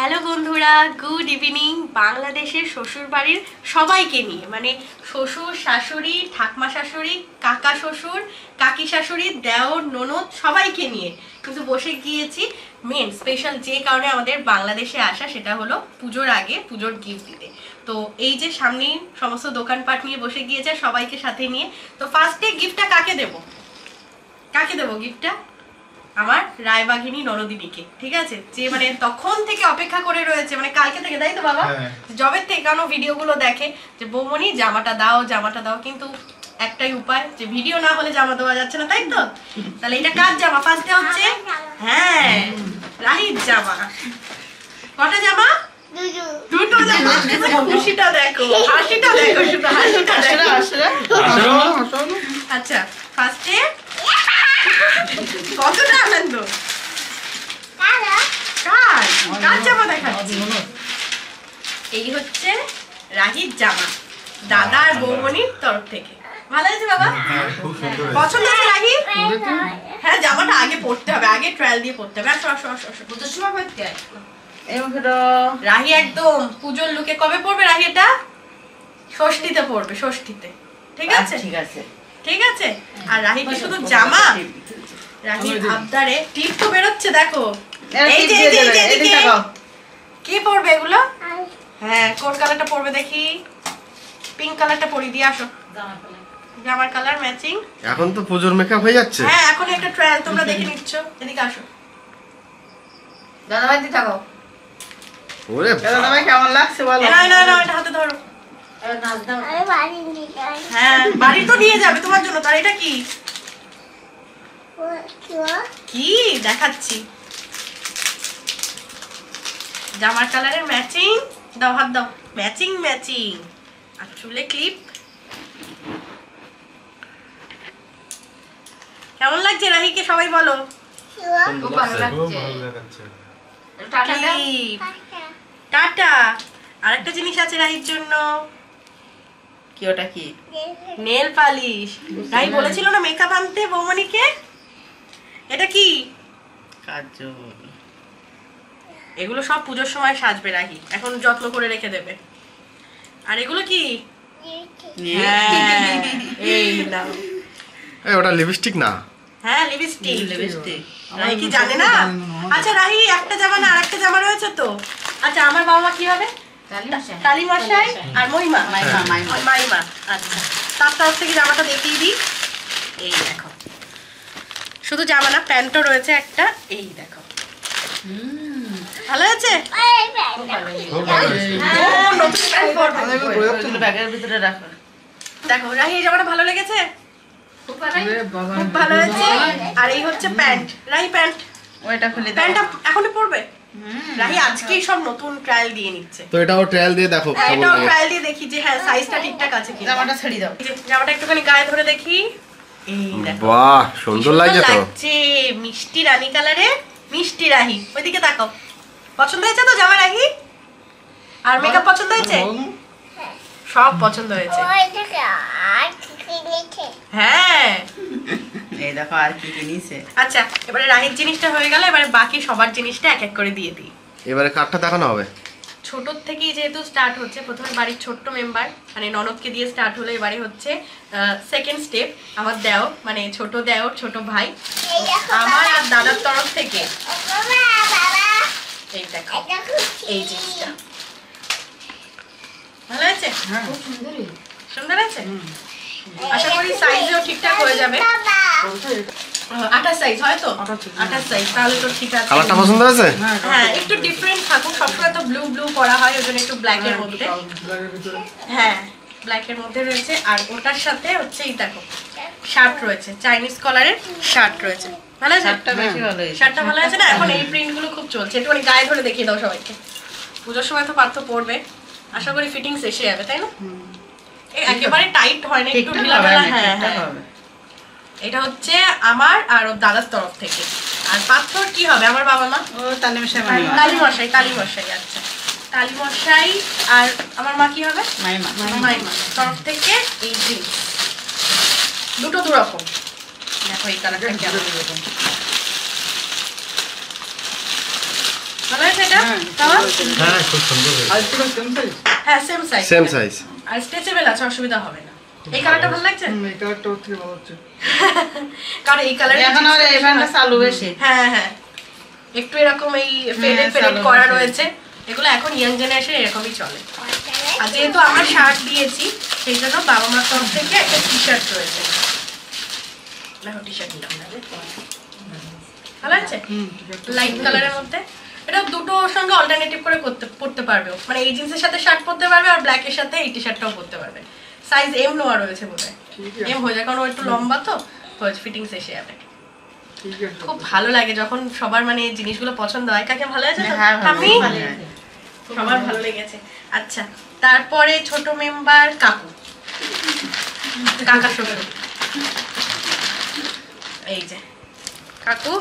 Hello বন্ধুরা, good evening. বাংলাদেশের শ্বশুর বাড়ির সবাইকে নিয়ে মানে শ্বশুর শাশুড়ি, ঠাকমা শাশুড়ি, কাকা শ্বশুর, কাকি শাশুড়ি, দেওর, ননদ সবাইকে নিয়ে কিন্তু বসে গিয়েছি। মেন স্পেশাল যে কারণে আমাদের বাংলাদেশে আসা সেটা হলো পুজোর আগে, পুজোর গিফট দিতে। তো এই যে সামনেই সমস্ত দোকানপাট নিয়ে বসে গিয়েছে সবাইকে সাথে নিয়ে। তো ফার্স্টে গিফটটা কাকে দেব? কাকে দেবো গিফটটা আমার রায়বাঘিনী নরদিনীকে ঠিক আছে? যে মানে তখন থেকে অপেক্ষা করে রয়েছে মানে কালকে থেকে তাই তো বাবা? হ্যাঁ। জবের থেকে কেন ভিডিওগুলো দেখে যে বৌমনি জামাটা দাও জামাটা দাও কিন্তু একটাই উপায় যে ভিডিও না হলে জামা দেওয়া যাচ্ছে না তাই তো? তাহলে এটা কার জামা? ফার্স্টে হচ্ছে হ্যাঁ রাহির জামা। কটা জামা? দুটো জামা। খুশিটা দেখো হাসিটা দেখো শুধু হাসিটা দেখো। আচ্ছা ফার্স্টে কতটা আনন্দ কার কার জামা এই হচ্ছে রাহির জামা দাদা আর বৌমনির তরফ থেকে। ভালো আছে বাবা? খুব সুন্দর হয়েছে। রাহি হ্যাঁ জামাটা আগে পরতে হবে আগে ট্রায়াল দিয়ে পরতে হবে। আসো পুজোর সময় হয়। রাহি একদম পুজোর লুকে কবে পড়বে রাহি এটা? ষষ্ঠীতে পড়বে ষষ্ঠীতে। ঠিক আছে? ঠিক আছে। ঠিক আছে? আর রাহি কি শুধু জামা? রাহির আবদারে টিপ তো বেরোচ্ছে দেখো। এই যে এই যে, এই যে, এদিকে। কি পরবে এগুলো? হ্যাঁ কোন কালারটা পরবে দেখি। পিঙ্ক কালারটা পরি দিয়ে আসো। জামার কালার ম্যাচিং। এখন তো পুজোর মেকআপ হয়ে যাচ্ছে। হ্যাঁ এখন একটা ট্রায়াল তোমরা দেখে নিচ্ছ। এদিকে আসো। দাদাভাই দি থাকো। ওরে দাদাভাই কেমন লাগছে বলো? না না না এটা হাতে ধরো। হ্যাঁ বাড়ি তো নিয়ে যাবে তোমার জন্য তার এটা কি? কি? দেখাচ্ছি। জামার কালারের ম্যাচিং দাও হাত দাও। ম্যাচিং ম্যাচিং আর চুলে ক্লিপ কেমন লাগছে রাহিকে? সবাই বলো। টাটা। আরেকটা জিনিস আছে রাহির জন্য। কি ওটা কি? Nail polish. রাহি বলেছিল না মেকআপ আনতে বৌমনিকে এটা কি? কাজল। এগুলো সব পুজোর সময় সাজবে রাহি এখন যত্ন করে রেখে দেবে। আর এগুলো কি? হ্যাঁ, এই নাও। এই ওটা লিপস্টিক না? হ্যাঁ লিপস্টিক লিপস্টিক রাহি কি জানে না? আচ্ছা রাহি একটা জামা না আরেকটা জামা রয়েছে তো? আচ্ছা আমার বাবা মা কি হবে? কালী মশাই। আর মহিমা? মাইমা, মাইমা। আচ্ছা তার তরফ থেকে জামাটা দেখিয়ে দিই। এই দেখো। শুধু জামা না প্যান্টও রয়েছে একটা। এই দেখো। ভালো আছে? ব্যাগের ভিতরে রাখো। দেখো রাহি এই জামাটা ভালো লেগেছে? খুব ভালো হয়েছে। আর এই হচ্ছে প্যান্ট। রাহি প্যান্ট? ওইটা খুলে প্যান্টটা এখনই পরবে? রাহি আজকেই সব নতুন ট্রায়াল দিয়ে নিচ্ছে। তো এটাও ট্রায়াল দিয়ে দেখো হ্যাঁ এটাও ট্রায়াল দিয়ে দেখি যে হ্যাঁ সাইজটা ঠিকঠাক আছে কি জামাটা ছেড়ে দাও। জামাটা একটুখানি গায়ে ধরে দেখি। এই দেখো। বাহ সুন্দর লাগছে তো। মিষ্টি রানী কালারে মিষ্টি রাহি। ওইদিকে তাকাও। পছন্দ হয়েছে তো জামা রাহি আর মেকআপ পছন্দ হয়েছে? সব পছন্দ হয়েছে। হ্যাঁ। এই দেখো আর কি কি আচ্ছা এবারে রাহির জিনিসটা হয়ে গেল এবারে বাকি সবার জিনিসটা এক এক করে দিয়ে দিই। এবারে কাঠটা দেখানো হবে। ছোটোর থেকেই যেহেতু স্টার্ট হচ্ছে প্রথমে বাড়ির ছোট্ট মেম্বার মানে ননদকে দিয়ে স্টার্ট হলো এবারে হচ্ছে সেকেন্ড স্টেপ আমার দেও মানে ছোট দেওর ছোট ভাই। আমার আর দাদার তরফ থেকে। এই দেখো এই জিনিসটা ভালো আছে? সুন্দর আছে? আশা করি সাইজও ঠিকঠাক হয়ে যাবে। আঠাশ সাইজ হয়তো আঠাশ সাইজ তাহলে তো ঠিক আছে। কালারটা পছন্দ হয়েছে? হ্যাঁ একটু ডিফারেন্ট থাকুক। সবসময় তো ব্লু ব্লু পরা হয় ওই জন্য একটু ব্ল্যাক এর মধ্যে। হ্যাঁ ব্ল্যাক এর মধ্যে রয়েছে। আর ওটার সাথে হচ্ছে এই দেখো শার্ট রয়েছে। চাইনিজ কলারের শার্ট রয়েছে। ভালো আছে? শার্টটা বেশি ভালো হয়েছে। শার্টটা ভালো আছে না? এখন এই প্রিন্ট খুব চলছে। একটুখানি গায়ে ধরে দেখিয়ে দাও সবাইকে। পুজোর সময় তো পার্থ পড়বে আশা করি ফিটিংস এসে যাবে তাই না? একেবারে টাইট হয় না একটু ঢিলা ঢালা। হ্যাঁ হ্যাঁ হবে। এটা হচ্ছে আমার আর দাদার তরফ থেকে। আর পাথর কি হবে? আমার বাবা মা? ও কালী মশাই কালী মশাই আচ্ছা। কালী মশাই আর আমার মা কি হবে? মাইমা। মাইমা। তরফ থেকে এই জিনিস। দুটো দু রকম দেখো এই কালারটা কেমন ভালো আছে এটা হ্যাঁ খুব সুন্দর হয়েছে আর পুরো সেম সাইজ হ্যাঁ সেম সাইজ সেম সাইজ আর স্ট্রেচেবল আছে অসুবিধা হবে না এই কালারটা ভালো লাগছে এই কালারটা ওর থেকে ভালো হচ্ছে কারণ এই কালারে এখন আর এই চালু বেশি হ্যাঁ হ্যাঁ একটু এরকম এই ফেডেড ফেডেড করা রয়েছে এগুলো এখন ইয়াং জেনারেশন এরকমই চলে আর যেহেতু আমার শার্ট দিয়েছি সেই জন্য বাবা মার তরফ থেকে একটা টি শার্ট রয়েছে দেখো টি শার্ট ভালো আছে? লাইট কালারের মধ্যে? এটা দুটো সঙ্গে অল্টারনেটিভ করে করতে পড়তে পারবে। মানে এই জিন্সের সাথে শার্ট পরতে পারবে আর ব্ল্যাকের সাথে এই টি শার্টটাও পরতে পারবে। সাইজ এম নেওয়া রয়েছে বোধহয়। এম হয়ে যায় কারণ ও একটু লম্বা তো ফিটিংস এসে যাবে। খুব ভালো লাগে যখন সবার মানে জিনিসগুলো পছন্দ হয়। কাকে ভালো আছে তো? হ্যাঁ আমি সবার ভালো লেগেছে। আচ্ছা তারপরে ছোট মেম্বার কাকু। কাকা এই যে কাকু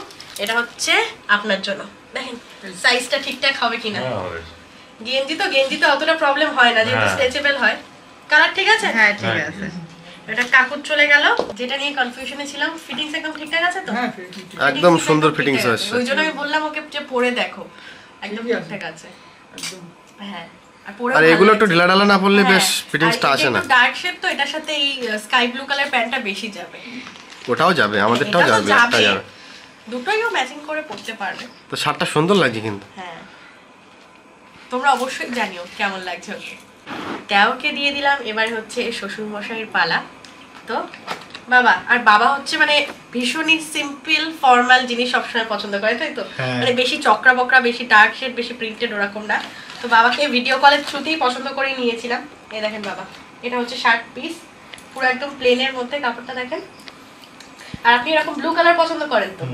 এটা হচ্ছে আপনার জন্য। দেখেন সাইজটা ঠিকঠাক হবে কিনা। হ্যাঁ গেঞ্জি তো গেঞ্জিতে অতটা প্রবলেম হয় না যেহেতু হ্যাঁ। স্ট্রেচেবল হয়। কালার ঠিক আছে? হ্যাঁ ঠিক হ্যাঁ। আছে। এটা কাকুর চলে গেল। যেটা নিয়ে কনফিউশনে ছিলাম ফিটিংস একদম ঠিকঠাক আছে তো? হ্যাঁ একদম সুন্দর ফিটিংস আছে। ওই জন্য আমি বললাম ওকে যে পরে দেখো। একদম ঠিকঠাক আছে। একদম হ্যাঁ আর পরে আর এগুলো একটু ঢিলা ঢালা না পড়লে বেশ ফিটিংসটা আসে না। ডার্ক শেড তো এটার সাথে এই স্কাই ব্লু কালার প্যান্টটা বেশি যাবে। ওটাও যাবে আমাদেরটাও যাবে একটা যাবে। দুটোই ও ম্যাচিং করে পড়তে পারবে। তো শার্টটা সুন্দর লাগছে কিন্তু। হ্যাঁ। তোমরা অবশ্যই জানিও কেমন লাগছে ওকে। দেওকে দিয়ে দিলাম এবারে হচ্ছে শ্বশুর মশাইয়ের পালা। তো বাবা আর বাবা হচ্ছে মানে ভীষণই সিম্পল ফর্মাল জিনিস সবসময় পছন্দ করে তাই তো? হ্যাঁ। মানে বেশি চক্রা বকরা বেশি ডার্ক শেড বেশি প্রিন্টেড ওরকম না। তো বাবাকে ভিডিও কলের থ্রুতেই পছন্দ করে নিয়েছিলাম। এই দেখেন বাবা এটা হচ্ছে শার্ট পিস পুরো একদম প্লেনের মধ্যে কাপড়টা দেখেন। আর আপনি এরকম ব্লু কালার পছন্দ করেন তো?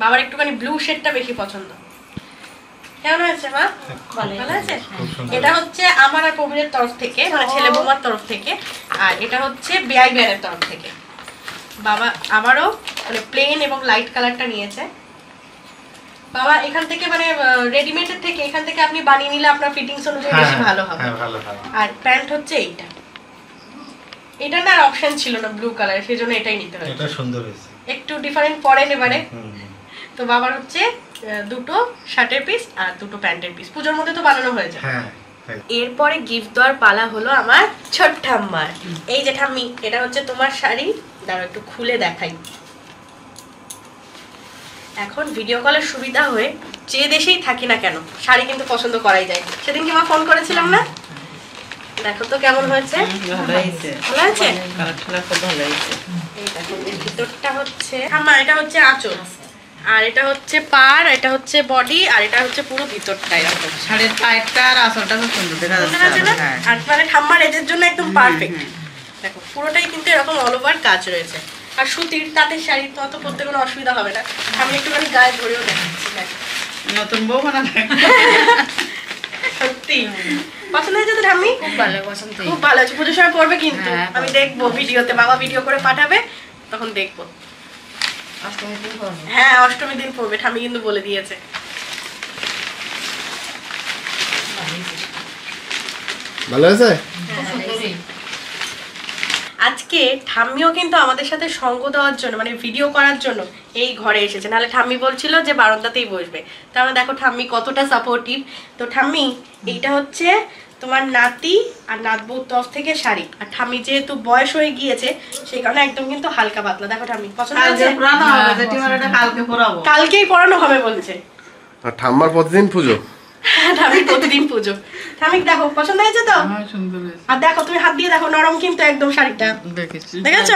বাবার একটুখানি ব্লু শেডটা বেশি পছন্দ। কেমন হয়েছে মা? ভালো আছে এটা হচ্ছে আমার আর প্রবীরের তরফ থেকে মানে ছেলে বৌমার তরফ থেকে আর এটা হচ্ছে বেআই তরফ থেকে। বাবা আবারও মানে প্লেন এবং লাইট কালারটা নিয়েছে। বাবা এখান থেকে মানে রেডিমেডের থেকে এখান থেকে আপনি বানিয়ে নিলে আপনার ফিটিংস অনুযায়ী বেশি ভালো হবে। হ্যাঁ ভালো ভালো আর প্যান্ট হচ্ছে এইটা। এটা না অপশন ছিল না ব্লু কালার সেই জন্য এটাই নিতে হয়েছে। এটা সুন্দর হয়েছে। একটু ডিফারেন্ট পরেন এবারে। তো বাবার হচ্ছে দুটো শার্টের পিস আর দুটো প্যান্টের পিস পুজোর মধ্যে তো বানানো হয়ে যায়। হ্যাঁ। এরপরে গিফট দেওয়ার পালা হলো আমার ছোট ঠাম্মার। এই যে ঠাম্মি এটা হচ্ছে তোমার শাড়ি। দাঁড়াও একটু খুলে দেখাই। এখন ভিডিও কলের সুবিধা হয়ে যে দেশেই থাকি না কেন শাড়ি কিন্তু পছন্দ করাই যায় সেদিন কি মা ফোন করেছিলাম না? দেখো তো কেমন হয়েছে? ভালো হয়েছে। ভালো আছে কালারটা খুব ভালো হয়েছে। এই দেখো ভিতরটা হচ্ছে ঠাম্মা এটা হচ্ছে আঁচল। আর এটা হচ্ছে পার এটা হচ্ছে বডি আর এটা হচ্ছে পুরো ভিতরটা এরকম। শাড়ির পাইপটা আর আসলটা খুব সুন্দর দেখা না? যাচ্ছে হ্যাঁ। আর মানে ঠাম্মার এজের জন্য একদম পারফেক্ট দেখো পুরোটাই কিন্তু এরকম অল ওভার কাজ রয়েছে। আর সুতির তাঁতের শাড়ি তো অত পরতে কোনো অসুবিধা হবে না। আমি একটুখানি গায়ে ধরেও দেখাচ্ছি নতুন বউ বানালে সত্যি। পছন্দ হয়েছে তো ঠাম্মি? খুব ভালো পছন্দ খুব ভালো আছে পুজোর সময় পড়বে কিন্তু। হ্যাঁ, আমি দেখব ভিডিওতে বাবা ভিডিও করে পাঠাবে তখন দেখব। অষ্টমীর দিন পড়বে? হ্যাঁ অষ্টমীর দিন পড়বে ঠাম্মি কিন্তু বলে দিয়েছে। ভালো হয়েছে? আজকে ঠাম্মিও কিন্তু আমাদের সাথে সঙ্গ দেওয়ার জন্য মানে ভিডিও করার জন্য এই ঘরে এসেছে। নাহলে ঠাম্মি বলছিল যে বারান্দাতেই বসবে। তাহলে দেখো ঠাম্মি কতটা সাপোর্টিভ তো ঠাম্মি এইটা হচ্ছে তোমার নাতি আর নাতবউর তরফ থেকে শাড়ি। আর ঠাম্মি যেহেতু বয়স হয়ে গিয়েছে সেই কারণে একদম কিন্তু হালকা পাতলা। দেখো ঠাম্মি পছন্দ কালকে হয়েছে? পুরানো হবে জেঠিমার এটা কালকে পরাবো। কালকেই পড়ানো হবে বলছে। আর ঠাম্মার প্রতিদিন পুজো? ঠাম্মি প্রতিদিন পুজো। ঠাম্মি দেখো পছন্দ হয়েছে তো? হ্যাঁ সুন্দর হয়েছে। আর দেখো তুমি হাত দিয়ে দেখো নরম কিন্তু একদম শাড়িটা। দেখেছ।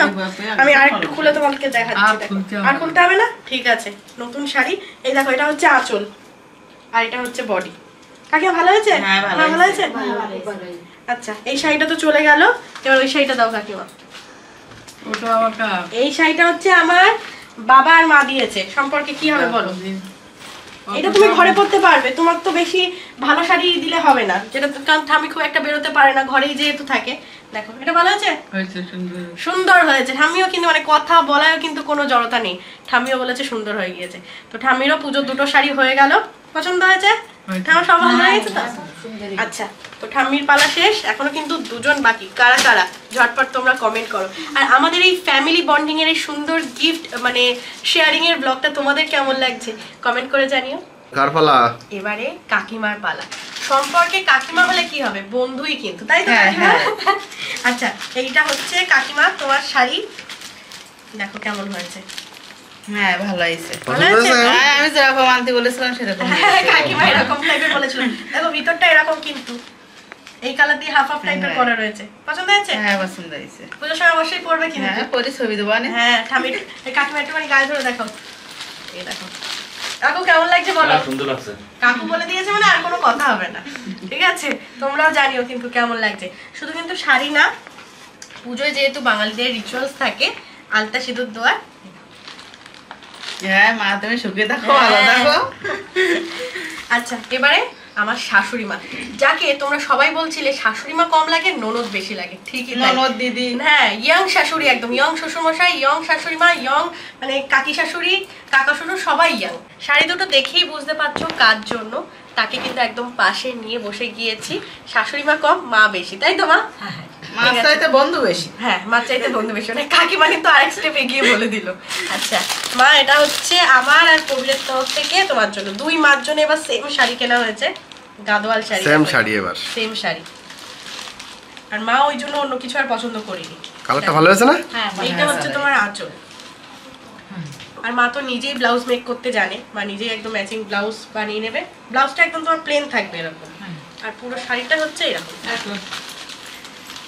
আমি আরেকটু খুলে তোমাকে দেখাচ্ছি আর খুলতে হবে আর খুলতে হবে না? ঠিক আছে নতুন শাড়ি। এই দেখো এটা হচ্ছে আঁচল। আর এটা হচ্ছে বডি। কাকে ভালো হয়েছে? হ্যাঁ, ভালো হয়েছে। আচ্ছা এই শাড়িটা তো চলে গেল। এবার ওই শাড়িটা দাও কাকিমা এই শাড়িটা হচ্ছে আমার বাবা আর মা দিয়েছে। সম্পর্কে কি হবে বলো? এটা তুমি ঘরে পড়তে পারবে। তোমার তো বেশি ভালো শাড়ি দিলে হবে না। যেটা কারণ ঠামি খুব একটা বেরোতে পারে না ঘরেই যেহেতু থাকে। দেখো এটা ভালো আছে হয়েছে সুন্দর সুন্দর হয়েছে। থামিও কিন্তু মানে কথা বলায়ও কিন্তু কোনো জড়তা নেই। ঠামিও বলেছে সুন্দর হয়ে গিয়েছে। তো ঠাম্মিরও পুজো দুটো শাড়ি হয়ে গেল। পছন্দ হয়েছে। ঠাম্মা সব ভালো হয়েছে তো? আচ্ছা তো ঠাম্মির পালা শেষ এখনও কিন্তু দুজন বাকি। কারা কারা? ঝটপট তোমরা কমেন্ট করো। আর আমাদের এই ফ্যামিলি বন্ডিং এর এই সুন্দর গিফট মানে শেয়ারিং এর ব্লগটা তোমাদের কেমন লাগছে? কমেন্ট করে জানিও। কারপালা এবারে কাকিমার পালা। সম্পর্কে কাকিমা হলে কি হবে? বন্ধুই কিন্তু তাই তো হ্যাঁ, কাকিমা? হ্যাঁ। আচ্ছা এইটা হচ্ছে কাকিমা তোমার শাড়ি। দেখো কেমন হয়েছে। হ্যাঁ ভালো হয়েছে। ভালো পছন্দ হয়েছে? হয়েছে? হ্যাঁ, আমি যেরকম আনতে বলেছিলাম সেরকম হ্যাঁ, কাকিমা এরকম টাইপের বলেছিল। দেখো ভিতরটা এরকম কিন্তু। এই কালার দিয়ে হাফ হাফ টাইপের হ্যাঁ। করা রয়েছে। পছন্দ হয়েছে? হ্যাঁ পছন্দ হয়েছে। পুজোর সময় অবশ্যই পড়বে কিন্তু। হ্যাঁ পরে ছবি দেবো না হ্যাঁ ঠামি এই কাকিমা একটুখানি গায়ে ধরে দেখো। এই দেখো। কাকু কেমন লাগছে বলো? সুন্দর লাগছে। কাকু বলে দিয়েছে মানে আর কোনো কথা হবে না। ঠিক আছে? তোমরাও জানিও কিন্তু কেমন লাগছে। শুধু কিন্তু শাড়ি না পুজোয় যেহেতু বাঙালিদের রিচুয়ালস থাকে আলতা সিঁদুর দেওয়ার হ্যাঁ মা তুমি সুখে থাকো ভালো হ্যাঁ। থাকো। আচ্ছা এবারে আমার শাশুড়ি মা। যাকে তোমরা সবাই বলছিলে শাশুড়ি মা কম লাগে ননদ বেশি লাগে। ঠিকই। ননদ দিদি। হ্যাঁ ইয়ং শাশুড়ি একদম। ইয়ং শ্বশুরমশাই ইয়ং শাশুড়ি মা ইয়ং মানে কাকি শাশুড়ি কাকা শ্বশুর সবাই ইয়ং শাড়ি দুটো দেখেই বুঝতে পারছ কার জন্য। তাকে কিন্তু একদম পাশে নিয়ে বসে গিয়েছি। শাশুড়ি মা কম মা বেশি তাই তো মা? মাছ চাইতে বন্ধু বেশি। হ্যাঁ মা চাইতে বন্ধু বেশি। মানে কাকিমা কিন্তু আরেক স্টেপ এগিয়ে বলে দিল। আচ্ছা মা এটা হচ্ছে আমার আর কবিরের তরফ থেকে তোমার জন্য। দুই মার জন্য এবার সেম শাড়ি কেনা হয়েছে। গাদোয়াল শাড়ি। সেম শাড়ি এবার। সেম শাড়ি। আর মা ওই জন্য অন্য কিছু আর পছন্দ করিনি। কালারটা ভালো হয়েছে না? হ্যাঁ এইটা হচ্ছে তোমার আঁচল। আর মা তো নিজেই ব্লাউজ মেক করতে জানে মা নিজেই একদম ম্যাচিং ব্লাউজ বানিয়ে নেবে। ব্লাউজটা একদম তোমার প্লেন থাকবে এরকম। আর পুরো শাড়িটা হচ্ছে এরকম।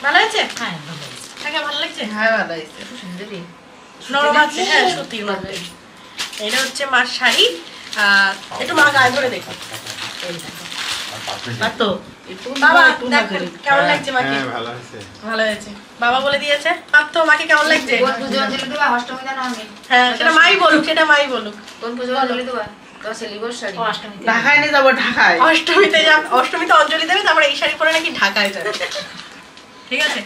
ভালো আছে হ্যাঁ ভালো থাকে ভালো লাগছে? হ্যাঁ ভালো হয়েছে। সুন্দরী। নরম আছে হ্যাঁ সুতির মধ্যে। এটা হচ্ছে মার শাড়ি। একটু মা গায়ে ধরে দেখো। এই দেখো। বাবা। কেমন লাগছে মাকে? হ্যাঁ ভালো ভালো হয়েছে। বাবা বলে দিয়েছে মাকে কেমন লাগছে? হ্যাঁ সেটা মাই বলুক সেটা মাই বলুক। কোন পুজো অঞ্জলি দেবা? শাড়ি। ঢাকায় নিয়ে যাব ঢাকায়। অষ্টমীতে অঞ্জলি দেবে তারপরে এই শাড়ি পরে নাকি ঢাকায় যাবে। ঠিক আছে?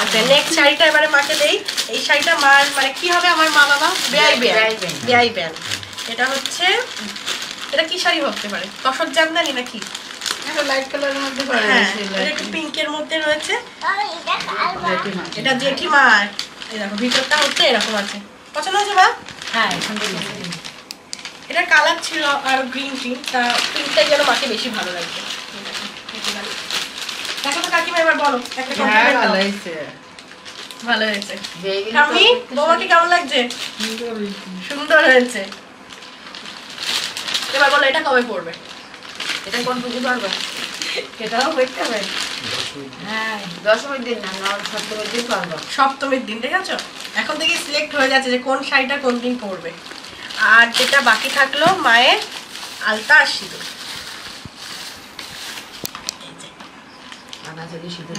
আচ্ছা নেক্সট শাড়িটা এবারে মাকে দেই। এই শাড়িটা মার মানে কি হবে আমার মা বাবা? বেয়াই বেয়াই। বেয়াই এটা হচ্ছে এটা কি শাড়ি হতে পারে? তসর জামদানি নাকি? লাইট কালারের মধ্যে করে হ্যাঁ এটা একটু পিঙ্কের মধ্যে রয়েছে। এটা জেঠিমার। এই ভিতরটা হচ্ছে এরকম আছে। পছন্দ হয়েছে মা হ্যাঁ এটা কালার ছিল আর গ্রিন তা পিঙ্কটাই যেন মাকে বেশি ভালো লাগছে। দেখো, এই কালার। দেখো তো কাকিমা এবার বলো একটা হ্যাঁ ভালো হয়েছে। ভালো হয়েছে। আমি বৌমাকে কেমন লাগছে? সুন্দর হয়েছে। এবার বলো এটা কবে পড়বে এটা কোন পুজো করতে হবে। হ্যাঁ। দশমীর দিন না না সপ্তমীর দিন পারব সপ্তমীর দিন ঠিক আছে এখন থেকে সিলেক্ট হয়ে যাচ্ছে যে কোন শাড়িটা কোন দিন পরবে। আর যেটা বাকি থাকল মায়ের আলতা আর সিঁদুর। এই যে। আনা যদি সিঁদুর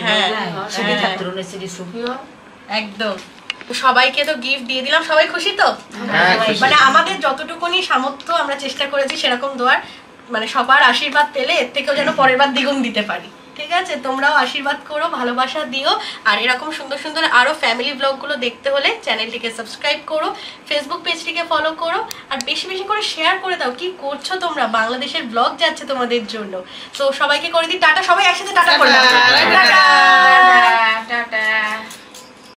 হ্যাঁ। একদম। সবাইকে তো গিফট দিয়ে দিলাম সবাই খুশি তো? মানে আমাদের যতটুকুনি সামর্থ্য আমরা চেষ্টা করেছি সেরকম দেওয়ার মানে সবার আশীর্বাদ পেলে এর থেকেও যেন পরের বার দ্বিগুণ দিতে পারি। ঠিক আছে? তোমরাও আশীর্বাদ করো ভালোবাসা দিও। আর এরকম সুন্দর সুন্দর আরও ফ্যামিলি ব্লগগুলো দেখতে হলে চ্যানেলটিকে সাবস্ক্রাইব করো ফেসবুক পেজটিকে ফলো করো আর বেশি বেশি করে শেয়ার করে দাও। কি করছ তোমরা? বাংলাদেশের ব্লগ যাচ্ছে তোমাদের জন্য। তো সবাইকে করে দিই। টাটা সবাই একসাথে টাটা করে দাও টাটা।